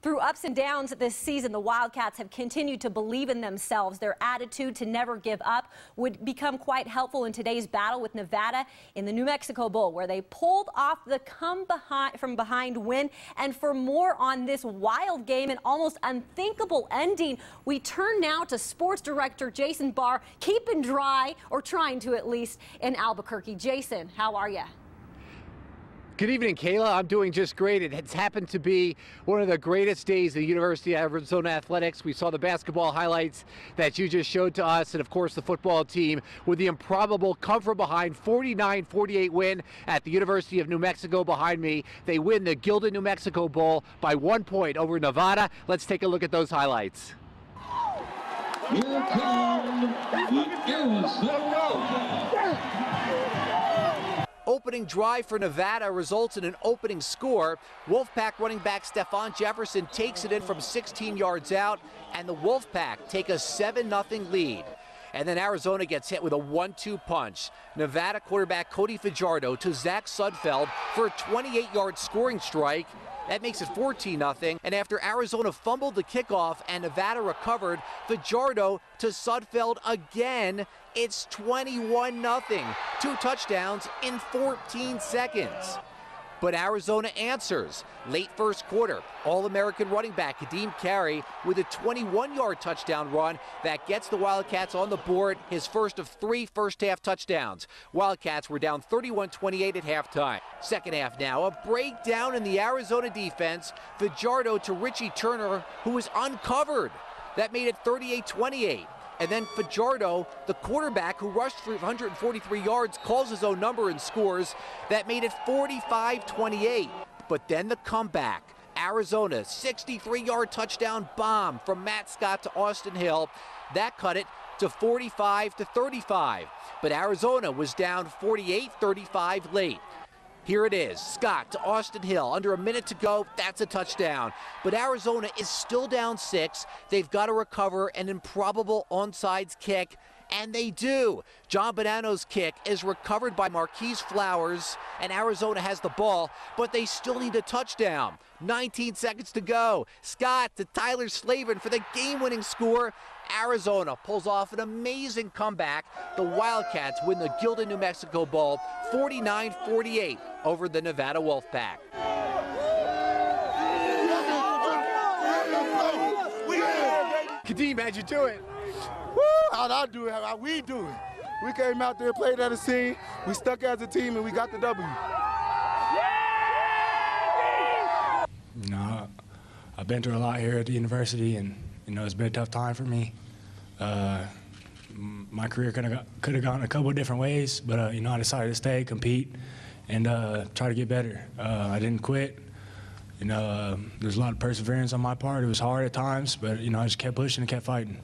Through ups and downs this season, the Wildcats have continued to believe in themselves. Their attitude to never give up would become quite helpful in today's battle with Nevada in the New Mexico Bowl, where they pulled off the come behind from behind win. And for more on this wild game and almost unthinkable ending, we turn now to sports director Jason Barr, keeping dry, or trying to at least, in Albuquerque. Jason, how are you? Good evening, Kayla. I'm doing just great. It has happened to be one of the greatest days of the University of Arizona Athletics. We saw the basketball highlights that you just showed to us, and of course, the football team with the improbable come from behind 49 48 win at the University of New Mexico behind me. They win the Gildan New Mexico Bowl by one point over Nevada. Let's take a look at those highlights. Here the Arizona opening drive for Nevada results in an opening score. Wolfpack running back Stefphon Jefferson takes it in from 16 yards out, and the Wolfpack take a 7-0 lead. And then Arizona gets hit with a 1-2 punch. Nevada quarterback Cody Fajardo to Zach Sudfeld for a 28-yard scoring strike. That makes it 14 0. And after Arizona fumbled the kickoff and Nevada recovered, Fajardo to Sudfeld again. It's 21 0. Two touchdowns in 14 seconds. But Arizona answers. Late first quarter, All American running back Ka'Deem Carey with a 21 yard touchdown run that gets the Wildcats on the board, his first of three first half touchdowns. Wildcats were down 31 28 at halftime. Second half now, a breakdown in the Arizona defense. Fajardo to Richy Turner, who was uncovered. That made it 38 28. And then Fajardo, the quarterback who rushed for 143 yards, calls his own number and scores. That made it 45 28. But then the comeback. Arizona, 63 yard touchdown bomb from Matt Scott to Austin Hill. That cut it to 45 to 35. But Arizona was down 48 35 late. Here it is. Scott to Austin Hill. Under a minute to go. That's a touchdown. But Arizona is still down six. They've got to recover an improbable onside kick. And they do. John Bonano's kick is recovered by Marquis Flowers, and Arizona has the ball, but they still need a touchdown. 19 seconds to go. Scott to Tyler Slavin for the game winning score. Arizona pulls off an amazing comeback. The Wildcats win the Gildan New Mexico Bowl 49 48 over the Nevada Wolfpack. Ka'Deem, how'd you do it? Woo! How'd I do it? How we do it? We came out there, played at a scene, we stuck as a team, and we got the W. No, I've been through a lot here at the university, and you know it's been a tough time for me. Uh, my career could have could have gone a couple of different ways, but uh, you know I decided to stay, compete, and uh, try to get better. Uh, I didn't quit. You know, uh, there's a lot of perseverance on my part. It was hard at times, but you know I just kept pushing and kept fighting.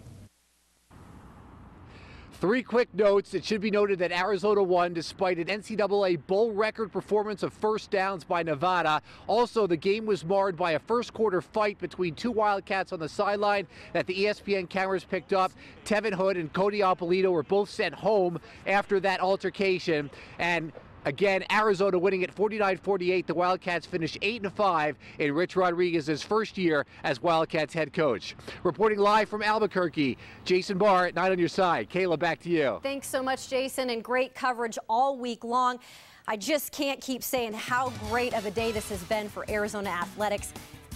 Three quick notes. It should be noted that Arizona won despite an NCAA bowl record performance of first downs by Nevada. Also, the game was marred by a first quarter fight between two Wildcats on the sideline that the ESPN cameras picked up. Tevin Hood and Cody Ippolito were both sent home after that altercation. And Again, Arizona winning at 49-48. The Wildcats finish 8 5 in Rich Rodriguez's first year as Wildcats head coach. Reporting live from Albuquerque, Jason Barr at 9 on your side. Kayla, back to you. Thanks so much, Jason, and great coverage all week long. I just can't keep saying how great of a day this has been for Arizona athletics.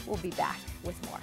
We'll be back with more.